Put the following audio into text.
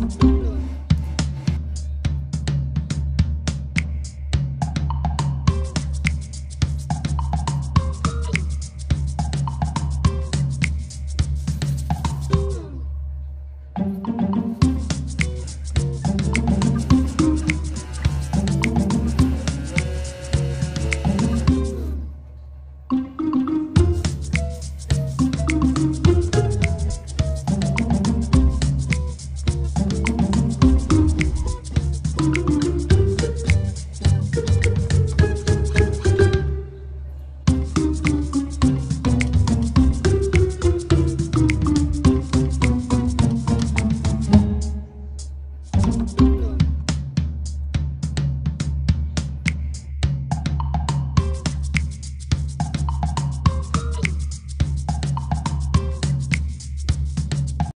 Müzik